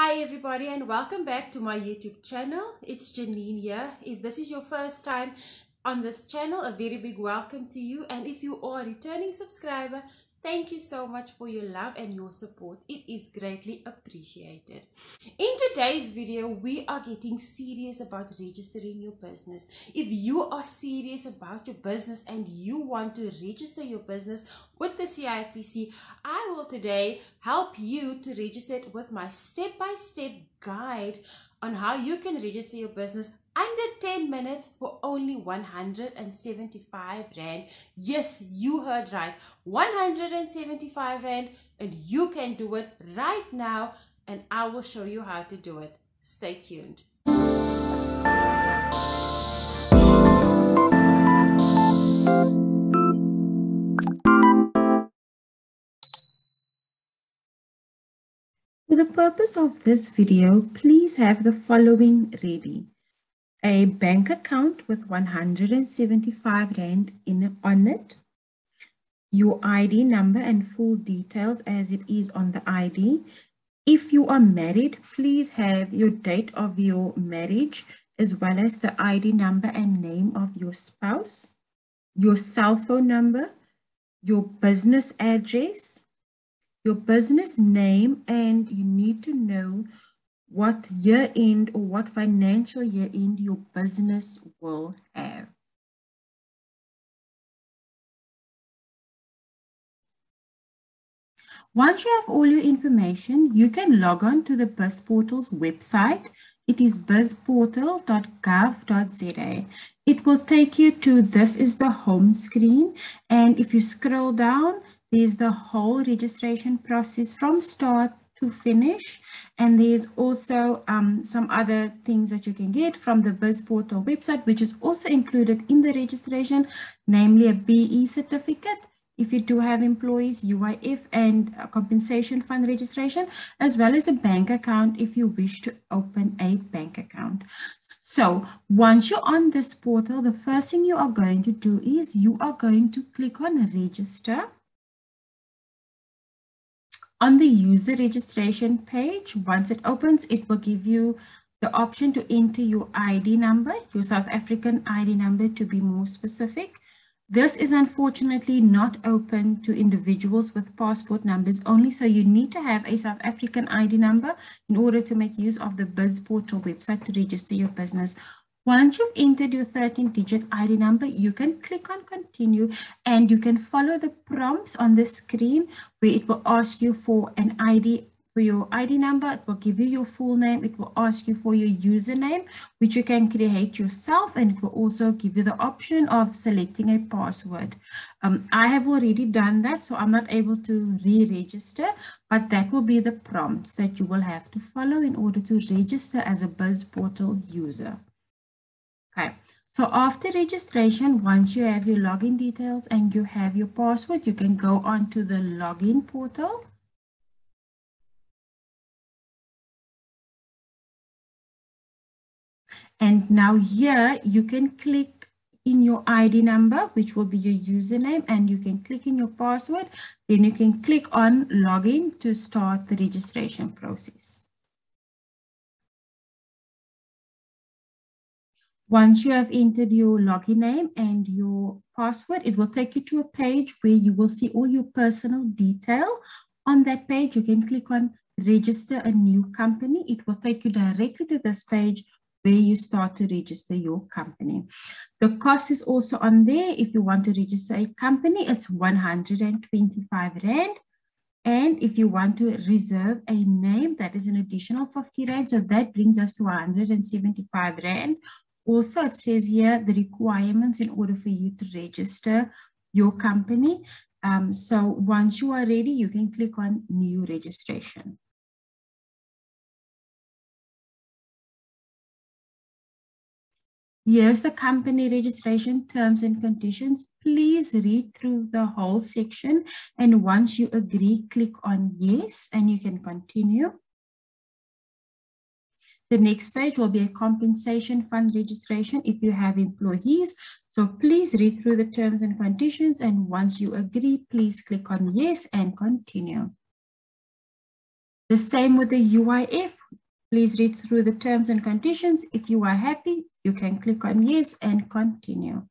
Hi everybody and welcome back to my YouTube channel. It's Janine here. If this is your first time on this channel, a very big welcome to you. And if you are a returning subscriber, Thank you so much for your love and your support. It is greatly appreciated. In today's video, we are getting serious about registering your business. If you are serious about your business and you want to register your business with the CIPC, I will today help you to register it with my step-by-step -step guide on how you can register your business under 10 minutes for only 175 Rand. Yes, you heard right. 175 Rand and you can do it right now and I will show you how to do it. Stay tuned. Purpose of this video, please have the following ready a bank account with 175 Rand in, on it, your ID number and full details as it is on the ID. If you are married, please have your date of your marriage as well as the ID number and name of your spouse, your cell phone number, your business address, your business name, and you need to know what year end or what financial year end your business will have. Once you have all your information, you can log on to the BizPortal's website. It is bizportal.gov.za. It will take you to this is the home screen. And if you scroll down, there's the whole registration process from start to finish. And there's also um, some other things that you can get from the BizPortal website, which is also included in the registration, namely a BEE certificate, if you do have employees, UIF and compensation fund registration, as well as a bank account if you wish to open a bank account. So once you're on this portal, the first thing you are going to do is you are going to click on register. On the user registration page, once it opens, it will give you the option to enter your ID number, your South African ID number to be more specific. This is unfortunately not open to individuals with passport numbers only, so you need to have a South African ID number in order to make use of the BizPortal website to register your business. Once you've entered your 13-digit ID number, you can click on continue and you can follow the prompts on the screen where it will ask you for an ID for your ID number, it will give you your full name, it will ask you for your username, which you can create yourself, and it will also give you the option of selecting a password. Um, I have already done that, so I'm not able to re-register, but that will be the prompts that you will have to follow in order to register as a BizPortal user. So after registration, once you have your login details and you have your password, you can go on to the login portal. And now here you can click in your ID number, which will be your username, and you can click in your password. Then you can click on login to start the registration process. Once you have entered your login name and your password, it will take you to a page where you will see all your personal detail. On that page, you can click on register a new company. It will take you directly to this page where you start to register your company. The cost is also on there. If you want to register a company, it's 125 Rand. And if you want to reserve a name, that is an additional 50 Rand. So that brings us to 175 Rand also, it says here the requirements in order for you to register your company. Um, so once you are ready, you can click on new registration. Here's the company registration terms and conditions. Please read through the whole section. And once you agree, click on yes, and you can continue. The next page will be a compensation fund registration if you have employees. So please read through the terms and conditions and once you agree, please click on yes and continue. The same with the UIF. Please read through the terms and conditions. If you are happy, you can click on yes and continue.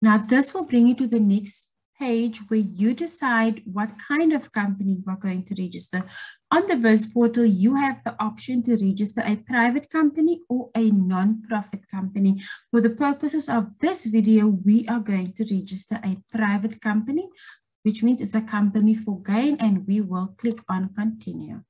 Now this will bring you to the next page where you decide what kind of company you are going to register. On the Biz portal, you have the option to register a private company or a non-profit company. For the purposes of this video, we are going to register a private company, which means it's a company for gain, and we will click on continue.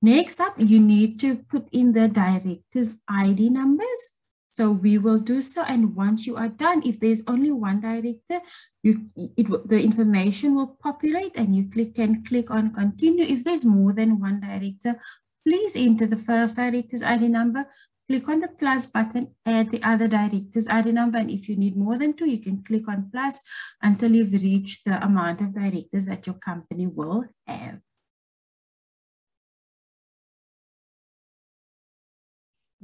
Next up, you need to put in the director's ID numbers. So we will do so. And once you are done, if there's only one director, you it the information will populate and you click and click on continue. If there's more than one director, please enter the first director's ID number, click on the plus button, add the other director's ID number. And if you need more than two, you can click on plus until you've reached the amount of directors that your company will have.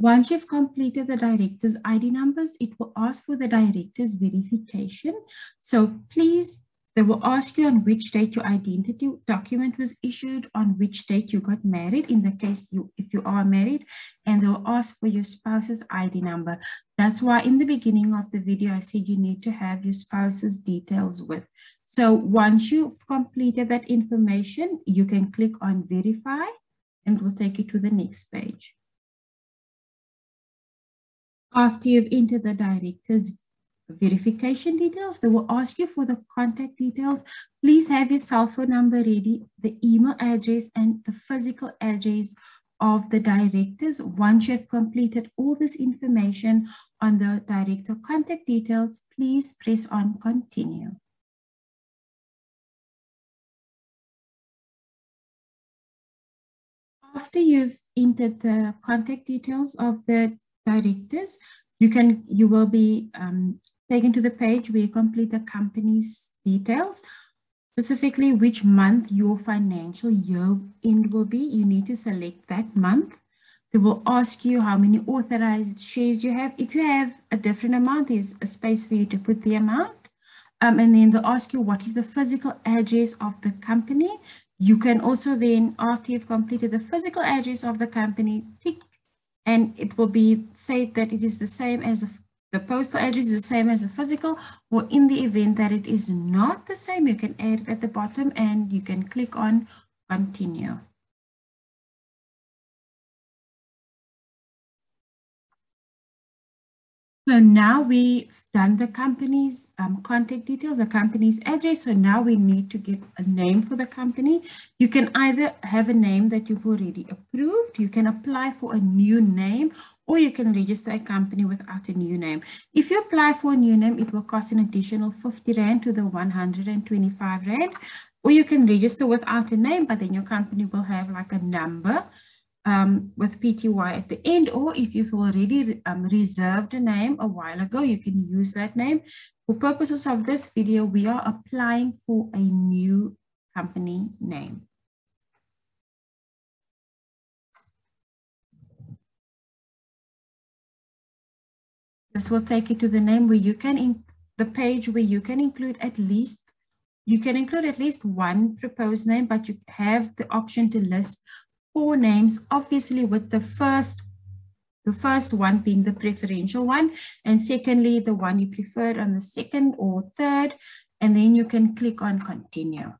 Once you've completed the director's ID numbers, it will ask for the director's verification. So please, they will ask you on which date your identity document was issued, on which date you got married, in the case you if you are married, and they'll ask for your spouse's ID number. That's why in the beginning of the video, I said you need to have your spouse's details with. So once you've completed that information, you can click on verify and it will take you to the next page. After you've entered the director's verification details, they will ask you for the contact details. Please have your cell phone number ready, the email address and the physical address of the directors. Once you have completed all this information on the director contact details, please press on continue. After you've entered the contact details of the directors, you can you will be um, taken to the page where you complete the company's details, specifically which month your financial year end will be. You need to select that month. They will ask you how many authorized shares you have. If you have a different amount, there's a space for you to put the amount. Um, and then they'll ask you what is the physical address of the company. You can also then, after you've completed the physical address of the company, tick and it will be said that it is the same as the, the postal address is the same as the physical or in the event that it is not the same you can add it at the bottom and you can click on continue So now we've done the company's um, contact details, the company's address. So now we need to get a name for the company. You can either have a name that you've already approved, you can apply for a new name, or you can register a company without a new name. If you apply for a new name, it will cost an additional 50 Rand to the 125 Rand. Or you can register without a name, but then your company will have like a number um, with PTY at the end, or if you've already um, reserved a name a while ago, you can use that name. For purposes of this video, we are applying for a new company name. This will take you to the name where you can, in the page where you can include at least, you can include at least one proposed name, but you have the option to list four names, obviously with the first the first one being the preferential one, and secondly, the one you preferred on the second or third, and then you can click on continue.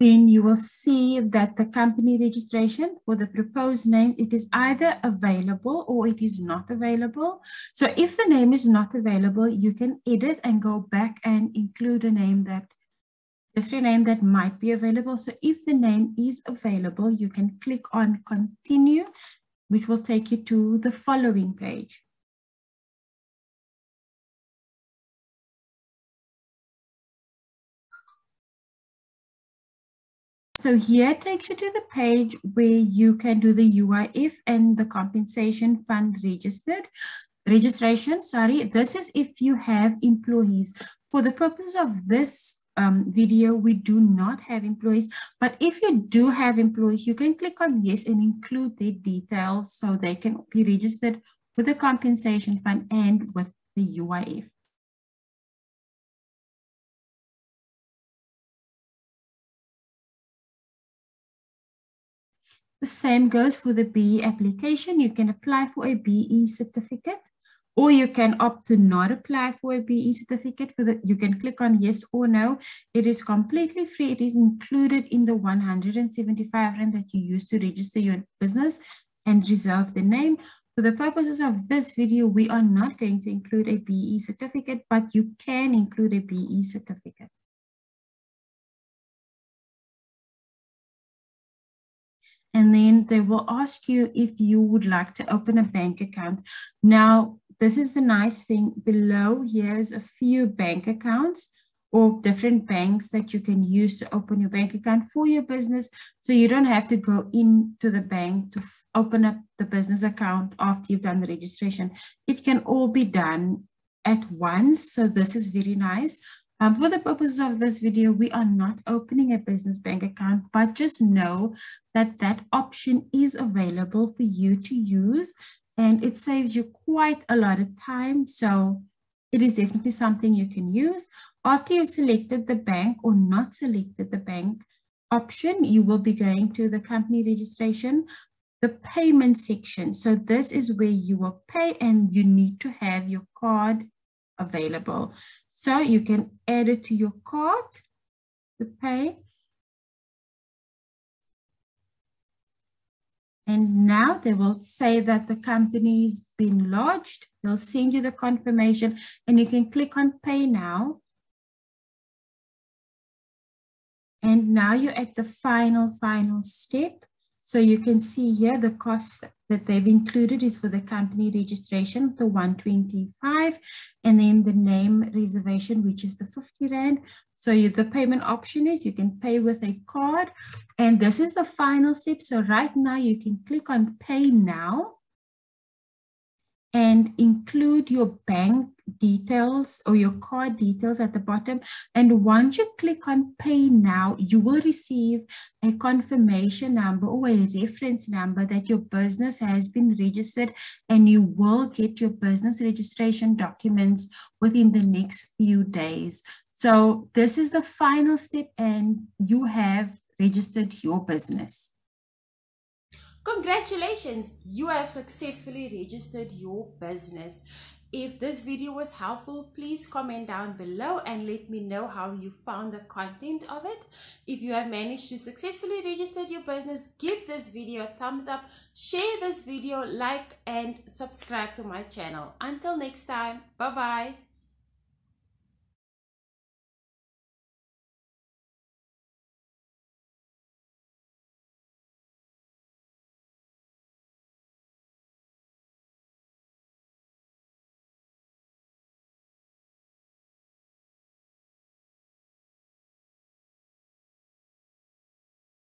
Then you will see that the company registration for the proposed name, it is either available or it is not available. So if the name is not available, you can edit and go back and include a name that different name that might be available. So if the name is available, you can click on continue, which will take you to the following page. So here takes you to the page where you can do the UIF and the compensation fund registered registration. Sorry, this is if you have employees. For the purpose of this um, video, we do not have employees. But if you do have employees, you can click on yes and include their details so they can be registered with the compensation fund and with the UIF. The same goes for the BEE application. You can apply for a BEE certificate or you can opt to not apply for a BEE certificate. For the, you can click on yes or no. It is completely free. It is included in the 175 Rand that you use to register your business and reserve the name. For the purposes of this video, we are not going to include a BEE certificate, but you can include a BEE certificate. And then they will ask you if you would like to open a bank account. Now, this is the nice thing below here's a few bank accounts or different banks that you can use to open your bank account for your business. So you don't have to go into the bank to open up the business account after you've done the registration. It can all be done at once. So this is very nice. Um, for the purposes of this video, we are not opening a business bank account, but just know that that option is available for you to use and it saves you quite a lot of time. So it is definitely something you can use. After you've selected the bank or not selected the bank option, you will be going to the company registration, the payment section. So this is where you will pay and you need to have your card available. So you can add it to your card to pay. And now they will say that the company's been lodged. They'll send you the confirmation and you can click on pay now. And now you're at the final, final step. So you can see here the cost that they've included is for the company registration, the 125, and then the name reservation, which is the 50 Rand. So you, the payment option is you can pay with a card. And this is the final step. So right now you can click on pay now and include your bank details or your card details at the bottom. And once you click on pay now, you will receive a confirmation number or a reference number that your business has been registered and you will get your business registration documents within the next few days. So this is the final step and you have registered your business. Congratulations, you have successfully registered your business. If this video was helpful, please comment down below and let me know how you found the content of it. If you have managed to successfully register your business, give this video a thumbs up, share this video, like and subscribe to my channel. Until next time, bye-bye.